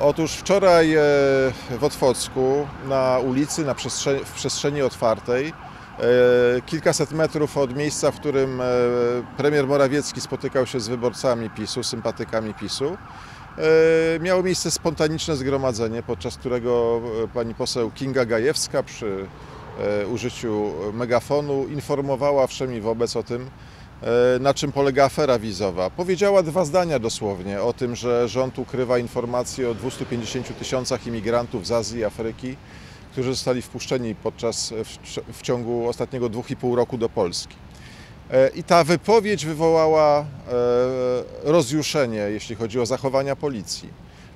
Otóż wczoraj e, w Otwocku na ulicy, na przestrzeni, w przestrzeni otwartej, e, kilkaset metrów od miejsca, w którym e, premier Morawiecki spotykał się z wyborcami PiSu, sympatykami PiSu, miało miejsce spontaniczne zgromadzenie, podczas którego pani poseł Kinga Gajewska przy użyciu megafonu informowała wszemi wobec o tym, na czym polega afera wizowa. Powiedziała dwa zdania dosłownie o tym, że rząd ukrywa informacje o 250 tysiącach imigrantów z Azji i Afryki, którzy zostali wpuszczeni podczas, w, w ciągu ostatniego dwóch i pół roku do Polski. E, I ta wypowiedź wywołała e, rozjuszenie, jeśli chodzi o zachowania policji.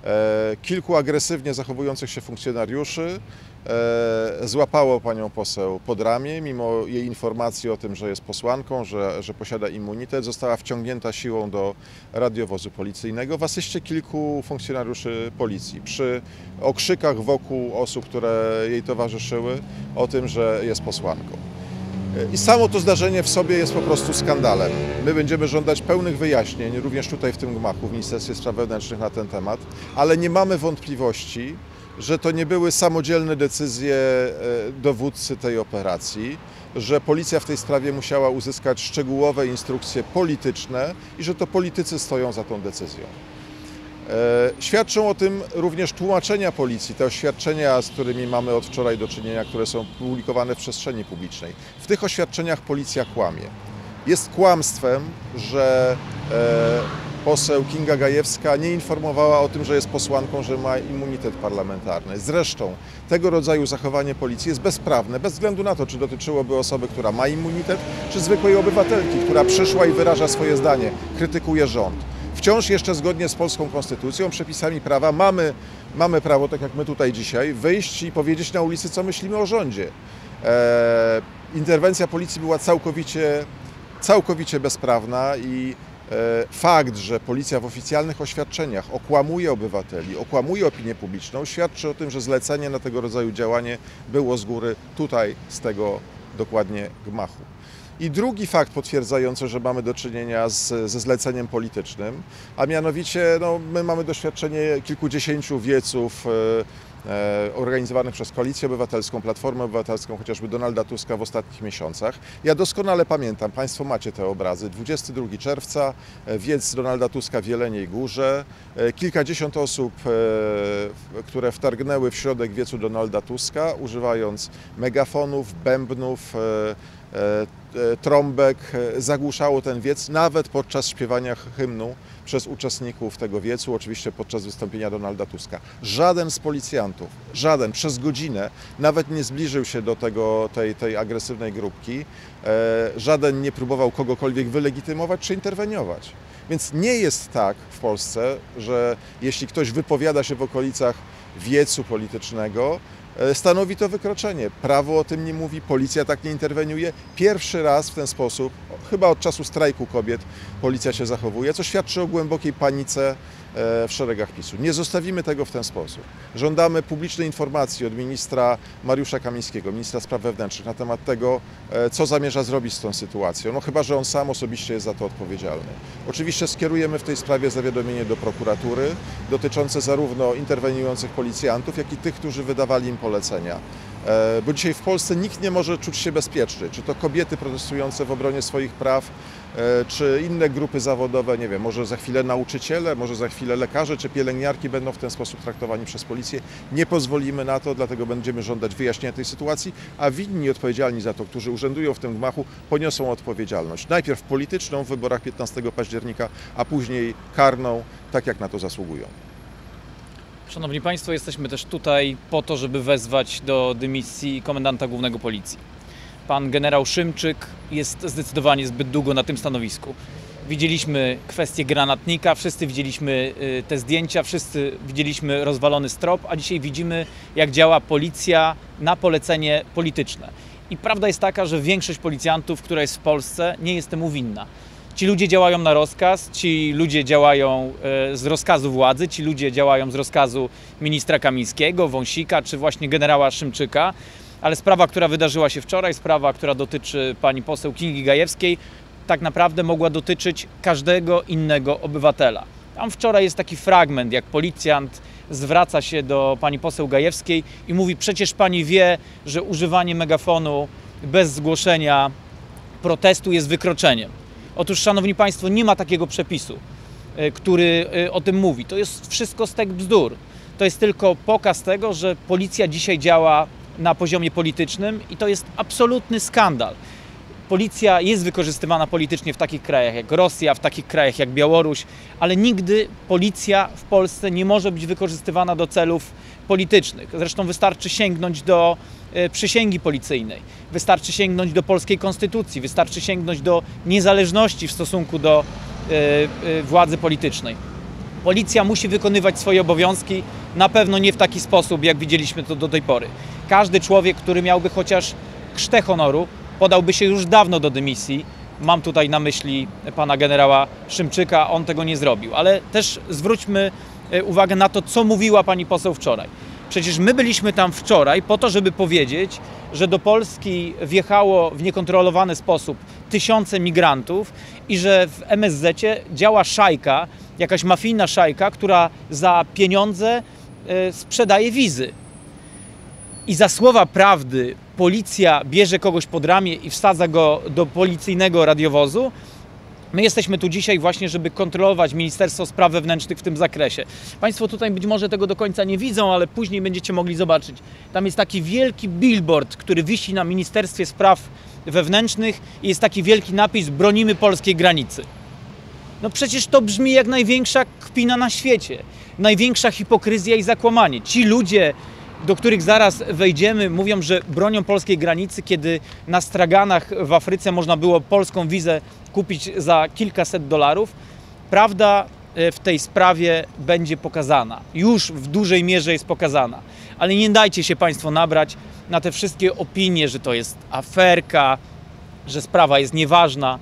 E, Kilku agresywnie zachowujących się funkcjonariuszy e, złapało panią poseł pod ramię, mimo jej informacji o tym, że jest posłanką, że, że posiada immunitet, została wciągnięta siłą do radiowozu policyjnego w asyście kilku funkcjonariuszy policji. Przy okrzykach wokół osób, które jej towarzyszyły, o tym, że jest posłanką. I samo to zdarzenie w sobie jest po prostu skandalem. My będziemy żądać pełnych wyjaśnień, również tutaj w tym gmachu w Ministerstwie Spraw Wewnętrznych na ten temat, ale nie mamy wątpliwości, że to nie były samodzielne decyzje e, dowódcy tej operacji, że policja w tej sprawie musiała uzyskać szczegółowe instrukcje polityczne i że to politycy stoją za tą decyzją. E, Świadczą o tym również tłumaczenia policji, te oświadczenia, z którymi mamy od wczoraj do czynienia, które są publikowane w przestrzeni publicznej. W tych oświadczeniach policja kłamie. Jest kłamstwem, że e, poseł Kinga Gajewska nie informowała o tym, że jest posłanką, że ma immunitet parlamentarny. Zresztą tego rodzaju zachowanie policji jest bezprawne, bez względu na to, czy dotyczyłoby osoby, która ma immunitet, czy zwykłej obywatelki, która przyszła i wyraża swoje zdanie, krytykuje rząd wciąż jeszcze zgodnie z polską konstytucją, przepisami prawa mamy, mamy prawo, tak jak my tutaj dzisiaj, wyjść i powiedzieć na ulicy, co myślimy o rządzie. E, interwencja policji była całkowicie, całkowicie bezprawna i e, fakt, że policja w oficjalnych oświadczeniach okłamuje obywateli, okłamuje opinię publiczną, świadczy o tym, że zlecenie na tego rodzaju działanie było z góry tutaj, z tego dokładnie gmachu. I drugi fakt potwierdzający, że mamy do czynienia z, ze zleceniem politycznym, a mianowicie no, my mamy doświadczenie kilkudziesięciu wieców e, e, organizowanych przez Koalicję Obywatelską, Platformę Obywatelską, chociażby Donalda Tuska w ostatnich miesiącach. Ja doskonale pamiętam, Państwo macie te obrazy, 22 czerwca, e, wiec Donalda Tuska w Jeleniej Górze, e, kilkadziesiąt osób, e, które wtargnęły w środek wiecu Donalda Tuska, używając megafonów, bębnów, e, trąbek, e, zagłuszało ten wiec nawet podczas śpiewania hymnu przez uczestników tego wiecu, oczywiście podczas wystąpienia Donalda Tuska. Żaden z policjantów, żaden przez godzinę nawet nie zbliżył się do tego, tej, tej agresywnej grupki, e, żaden nie próbował kogokolwiek wylegitymować czy interweniować. Więc nie jest tak w Polsce, że jeśli ktoś wypowiada się w okolicach wiecu politycznego, e, stanowi to wykroczenie. Prawo o tym nie mówi, policja tak nie interweniuje. Pierwszy raz w ten sposób, chyba od czasu strajku kobiet, policja się zachowuje, co świadczy o głębokiej panice e, w szeregach PiSu. Nie zostawimy tego w ten sposób. Żądamy publicznej informacji od ministra Mariusza Kamińskiego, ministra spraw wewnętrznych na temat tego, e, co zamierza zrobić z tą sytuacją. No chyba, że on sam osobiście jest za to odpowiedzialny. Oczywiście skierujemy w tej sprawie zawiadomienie do prokuratury dotyczące zarówno interweniujących policjantów, jak i tych, którzy wydawali im polecenia. E, Bo dzisiaj w Polsce nikt nie może czuć się bezpieczny. Czy to kobiety protestujące w obronie swoich praw, e, czy inne grupy zawodowe, nie wiem, może za chwilę nauczyciele, może za chwilę lekarze czy pielęgniarki będą w ten sposób traktowani przez policję. Nie pozwolimy na to, dlatego będziemy żądać wyjaśnienia tej sytuacji, a winni odpowiedzialni za to, którzy urzędują w tym gmachu, poniosą odpowiedzialność. Najpierw polityczną w wyborach 15 października, a później karną, tak jak na to zasługują. Szanowni Państwo, jesteśmy też tutaj po to, żeby wezwać do dymisji komendanta głównego policji. Pan generał Szymczyk jest zdecydowanie zbyt długo na tym stanowisku. Widzieliśmy kwestię granatnika, wszyscy widzieliśmy y, te zdjęcia, wszyscy widzieliśmy rozwalony strop, a dzisiaj widzimy, jak działa policja na polecenie polityczne. I prawda jest taka, że większość policjantów, która jest w Polsce, nie jest temu winna. Ci ludzie działają na rozkaz, ci ludzie działają e, z rozkazu władzy, ci ludzie działają z rozkazu ministra Kamińskiego, Wąsika czy właśnie generała Szymczyka. Ale sprawa, która wydarzyła się wczoraj, sprawa, która dotyczy pani poseł Kingi Gajewskiej, tak naprawdę mogła dotyczyć każdego innego obywatela. Tam wczoraj jest taki fragment, jak policjant zwraca się do pani poseł Gajewskiej i mówi: Przecież pani wie, że używanie megafonu bez zgłoszenia protestu jest wykroczeniem. Otóż, szanowni państwo, nie ma takiego przepisu, y, który y, o tym mówi. To jest wszystko stek bzdur. To jest tylko pokaz tego, że policja dzisiaj działa na poziomie politycznym i to jest absolutny skandal. Policja jest wykorzystywana politycznie w takich krajach jak Rosja, w takich krajach jak Białoruś, ale nigdy policja w Polsce nie może być wykorzystywana do celów politycznych. Zresztą wystarczy sięgnąć do e, przysięgi policyjnej, wystarczy sięgnąć do polskiej konstytucji, wystarczy sięgnąć do niezależności w stosunku do e, e, władzy politycznej. Policja musi wykonywać swoje obowiązki, na pewno nie w taki sposób, jak widzieliśmy to do tej pory. Każdy człowiek, który miałby chociaż krztę honoru, podałby się już dawno do dymisji. Mam tutaj na myśli pana generała Szymczyka, on tego nie zrobił. Ale też zwróćmy uwagę na to, co mówiła pani poseł wczoraj. Przecież my byliśmy tam wczoraj po to, żeby powiedzieć, że do Polski wjechało w niekontrolowany sposób tysiące migrantów i że w MSZ działa szajka, jakaś mafijna szajka, która za pieniądze e, sprzedaje wizy. I za słowa prawdy policja bierze kogoś pod ramię i wsadza go do policyjnego radiowozu. My jesteśmy tu dzisiaj właśnie, żeby kontrolować Ministerstwo Spraw Wewnętrznych w tym zakresie. Państwo tutaj być może tego do końca nie widzą, ale później będziecie mogli zobaczyć. Tam jest taki wielki billboard, który wisi na Ministerstwie Spraw Wewnętrznych i jest taki wielki napis Bronimy polskiej granicy. No przecież to brzmi jak największa kpina na świecie. Największa hipokryzja i zakłamanie. Ci ludzie, do których zaraz wejdziemy, mówią, że bronią polskiej granicy, kiedy na straganach w Afryce można było polską wizę kupić za kilkaset dolarów. Prawda e, w tej sprawie będzie pokazana. Już w dużej mierze jest pokazana. Ale nie dajcie się Państwo nabrać na te wszystkie opinie, że to jest aferka, że sprawa jest nieważna.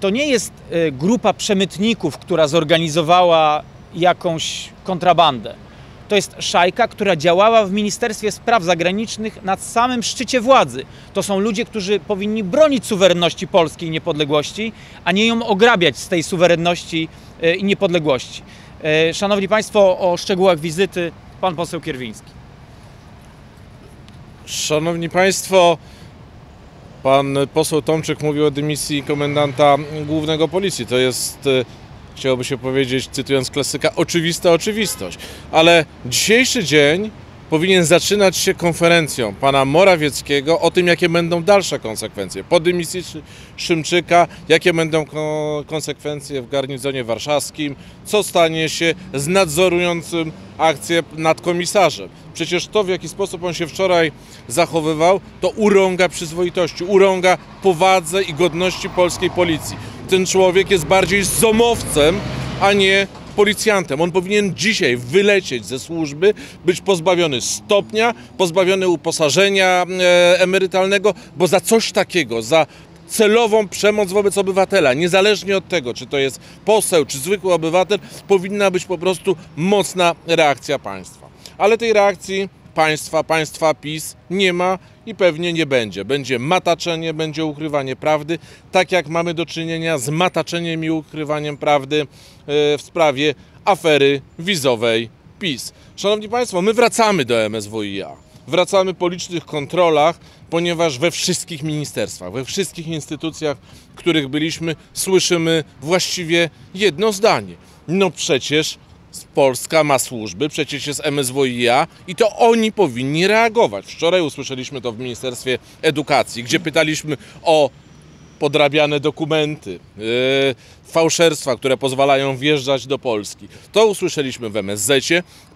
To nie jest e, grupa przemytników, która zorganizowała jakąś kontrabandę. To jest szajka, która działała w Ministerstwie Spraw Zagranicznych na samym szczycie władzy. To są ludzie, którzy powinni bronić suwerenności polskiej niepodległości, a nie ją ograbiać z tej suwerenności e, i niepodległości. E, Szanowni Państwo, o szczegółach wizyty pan poseł Kierwiński. Szanowni Państwo, pan poseł Tomczyk mówił o dymisji komendanta głównego policji. To jest, e, chciałoby się powiedzieć, cytując klasyka, oczywista oczywistość. Ale dzisiejszy dzień powinien zaczynać się konferencją pana Morawieckiego o tym, jakie będą dalsze konsekwencje po dymisji Szy- Szymczyka, jakie będą ko- konsekwencje w garnizonie warszawskim, co stanie się z nadzorującym akcję nad komisarzem. Przecież to, w jaki sposób on się wczoraj zachowywał, to urąga przyzwoitości, urąga powadze i godności polskiej policji. Ten człowiek jest bardziej zomowcem, a nie policjantem. On powinien dzisiaj wylecieć ze służby, być pozbawiony stopnia, pozbawiony uposażenia e, emerytalnego, bo za coś takiego, za celową przemoc wobec obywatela, niezależnie od tego, czy to jest poseł, czy zwykły obywatel, powinna być po prostu mocna reakcja państwa. Ale tej reakcji państwa, państwa PiS nie ma i pewnie nie będzie. Będzie mataczenie, będzie ukrywanie prawdy, tak jak mamy do czynienia z mataczeniem i ukrywaniem prawdy e, w sprawie afery wizowej PiS. Szanowni Państwo, my wracamy do MSWiA. Wracamy po licznych kontrolach, ponieważ we wszystkich ministerstwach, we wszystkich instytucjach, w których byliśmy, słyszymy właściwie jedno zdanie. No przecież Polska ma służby, przecież jest MSWiA i to oni powinni reagować. Wczoraj usłyszeliśmy to w Ministerstwie Edukacji, gdzie pytaliśmy o podrabiane dokumenty, yy, fałszerstwa, które pozwalają wjeżdżać do Polski. To usłyszeliśmy w MSZ,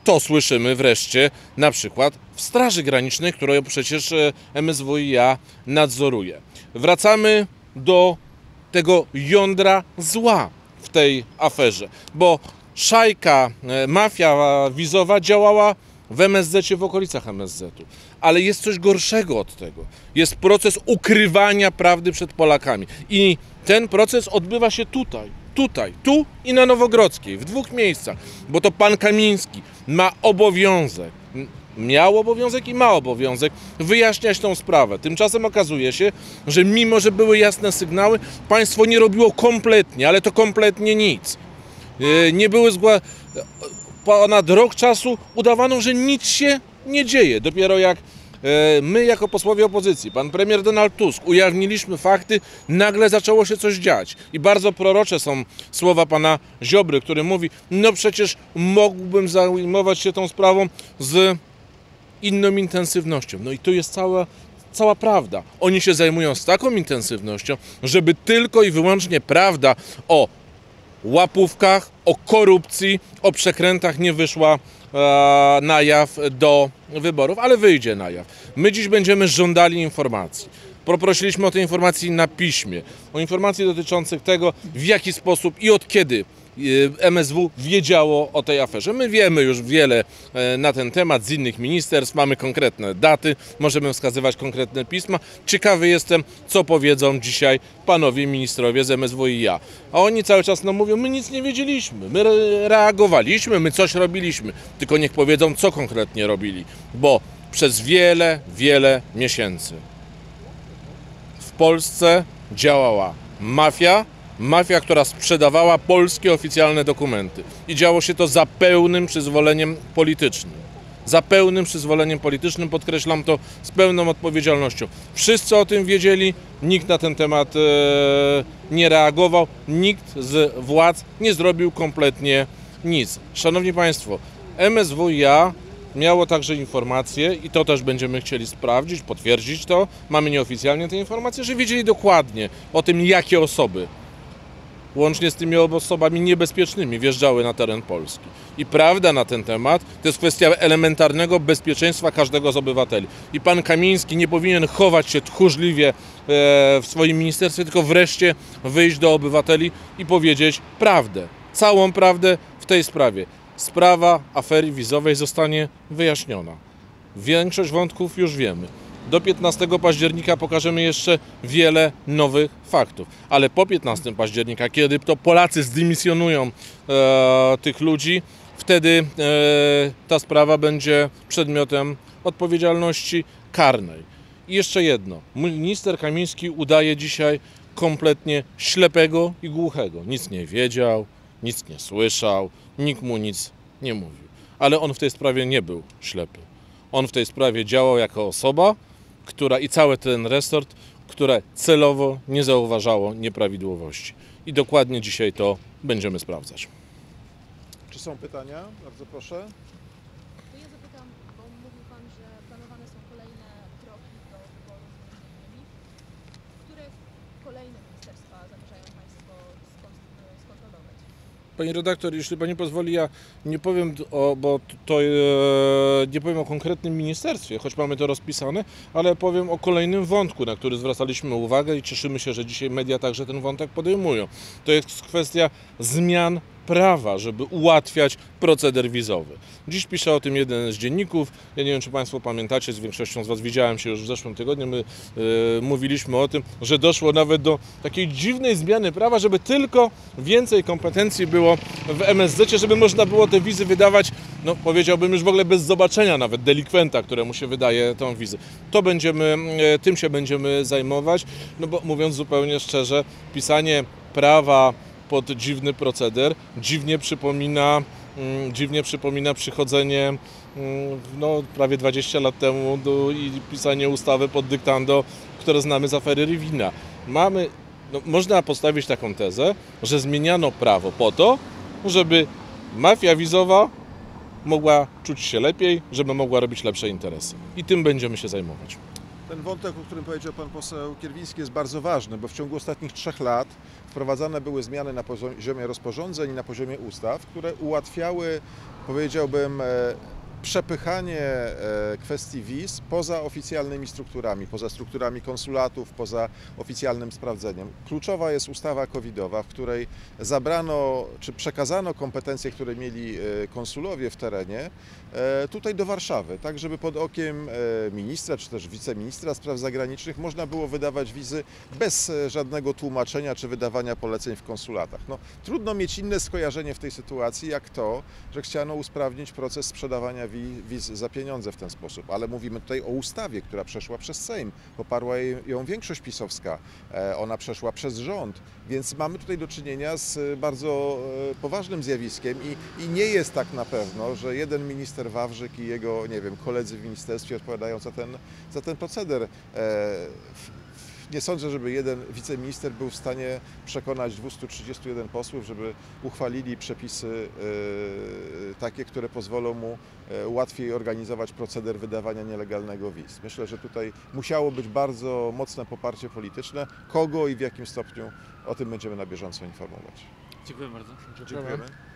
to słyszymy wreszcie na przykład w Straży Granicznej, którą przecież e, MSWiA nadzoruje. Wracamy do tego jądra zła w tej aferze, bo szajka, e, mafia wizowa działała w MSZ, w okolicach MSZ-u. Ale jest coś gorszego od tego. Jest proces ukrywania prawdy przed Polakami. I ten proces odbywa się tutaj, tutaj, tu i na Nowogrodzkiej, w dwóch miejscach. Bo to pan Kamiński ma obowiązek, miał obowiązek i ma obowiązek wyjaśniać tą sprawę. Tymczasem okazuje się, że mimo, że były jasne sygnały, państwo nie robiło kompletnie, ale to kompletnie nic. E, Nie były zgła... Ponad rok czasu udawano, że nic się nie dzieje. Dopiero jak e, my jako posłowie opozycji, pan premier Donald Tusk ujawniliśmy fakty, nagle zaczęło się coś dziać. I bardzo prorocze są słowa pana Ziobry, który mówi, no przecież mógłbym zajmować się tą sprawą z inną intensywnością. No i tu jest cała, cała prawda. Oni się zajmują z taką intensywnością, żeby tylko i wyłącznie prawda o łapówkach, o korupcji, o przekrętach nie wyszła e, na jaw do wyborów, ale wyjdzie na jaw. My dziś będziemy żądali informacji. Poprosiliśmy o te informacje na piśmie, o informacje dotyczące tego, w jaki sposób i od kiedy MSW wiedziało o tej aferze. My wiemy już wiele e, na ten temat z innych ministerstw, mamy konkretne daty, możemy wskazywać konkretne pisma. Ciekawy jestem, co powiedzą dzisiaj panowie ministrowie z MSW i ja. A oni cały czas nam mówią, my nic nie wiedzieliśmy, my re- reagowaliśmy, my coś robiliśmy, tylko niech powiedzą, co konkretnie robili, bo przez wiele, wiele miesięcy w Polsce działała mafia, mafia, która sprzedawała polskie oficjalne dokumenty. I działo się to za pełnym przyzwoleniem politycznym. Za pełnym przyzwoleniem politycznym, podkreślam to z pełną odpowiedzialnością. Wszyscy o tym wiedzieli, nikt na ten temat e, nie reagował, nikt z władz nie zrobił kompletnie nic. Szanowni Państwo, MSWiA miało także informacje i to też będziemy chcieli sprawdzić, potwierdzić to. Mamy nieoficjalnie te informacje, że wiedzieli dokładnie o tym, jakie osoby łącznie z tymi osobami niebezpiecznymi wjeżdżały na teren Polski. I prawda na ten temat to jest kwestia elementarnego bezpieczeństwa każdego z obywateli. I pan Kamiński nie powinien chować się tchórzliwie e, w swoim ministerstwie, tylko wreszcie wyjść do obywateli i powiedzieć prawdę. Całą prawdę w tej sprawie. Sprawa afery wizowej zostanie wyjaśniona. Większość wątków już wiemy. Do 15 października pokażemy jeszcze wiele nowych faktów, ale po 15 października, kiedy to Polacy zdymisjonują e, tych ludzi, wtedy e, ta sprawa będzie przedmiotem odpowiedzialności karnej. I jeszcze jedno. Minister Kamiński udaje dzisiaj kompletnie ślepego i głuchego. Nic nie wiedział, nic nie słyszał, nikt mu nic nie mówił. Ale on w tej sprawie nie był ślepy. On w tej sprawie działał jako osoba, która i cały ten resort, które celowo nie zauważało nieprawidłowości. I dokładnie dzisiaj to będziemy sprawdzać. Czy są pytania? Bardzo proszę. To ja zapytam, bo mówił Pan, że planowane są kolejne kroki do innymi. Które kolejne ministerstwa zamierzają? Pani redaktor, jeśli pani pozwoli, ja nie powiem o, bo to e, nie powiem o konkretnym ministerstwie, choć mamy to rozpisane, ale powiem o kolejnym wątku, na który zwracaliśmy uwagę i cieszymy się, że dzisiaj media także ten wątek podejmują. To jest kwestia zmian prawa, żeby ułatwiać proceder wizowy. Dziś pisze o tym jeden z dzienników. Ja nie wiem, czy Państwo pamiętacie, z większością z Was widziałem się już w zeszłym tygodniu. My e, mówiliśmy o tym, że doszło nawet do takiej dziwnej zmiany prawa, żeby tylko więcej kompetencji było w MSZ, żeby można było te wizy wydawać, no powiedziałbym już w ogóle bez zobaczenia nawet delikwenta, któremu się wydaje tą wizę. To będziemy, e, tym się będziemy zajmować, no bo mówiąc zupełnie szczerze, pisanie prawa pod dziwny proceder dziwnie przypomina, mm, dziwnie przypomina przychodzenie mm, no, prawie 20 lat temu do, i pisanie ustawy pod dyktando, które znamy z afery Rivina. Mamy, no, można postawić taką tezę, że zmieniano prawo po to, żeby mafia wizowa mogła czuć się lepiej, żeby mogła robić lepsze interesy. I tym będziemy się zajmować. Ten wątek, o którym powiedział pan poseł Kierwiński jest bardzo ważny, bo w ciągu ostatnich trzech lat wprowadzane były zmiany na poziomie rozporządzeń i na poziomie ustaw, które ułatwiały, powiedziałbym, e, przepychanie e, kwestii wiz poza oficjalnymi strukturami, poza strukturami konsulatów, poza oficjalnym sprawdzeniem. Kluczowa jest ustawa covidowa, w której zabrano czy przekazano kompetencje, które mieli e, konsulowie w terenie, e, tutaj do Warszawy, tak żeby pod okiem ministra czy też wiceministra spraw zagranicznych można było wydawać wizy bez żadnego tłumaczenia czy wydawania poleceń w konsulatach. No, trudno mieć inne skojarzenie w tej sytuacji jak to, że chciano usprawnić proces sprzedawania wiz wi- wiz za pieniądze w ten sposób. Ale mówimy tutaj o ustawie, która przeszła przez Sejm. Poparła ją większość pisowska. E, Ona przeszła przez rząd. Więc mamy tutaj do czynienia z e, bardzo e, poważnym zjawiskiem i, i nie jest tak na pewno, że jeden minister Wawrzyk i jego, nie wiem, koledzy w ministerstwie odpowiadają za ten, za ten proceder. Nie sądzę, żeby jeden wiceminister był w stanie przekonać 231 posłów, żeby uchwalili przepisy e, takie, które pozwolą mu e, łatwiej organizować proceder wydawania nielegalnego wiz. Myślę, że tutaj musiało być bardzo mocne poparcie polityczne. Kogo i w jakim stopniu o tym będziemy na bieżąco informować. Dziękuję bardzo. Dziękujemy.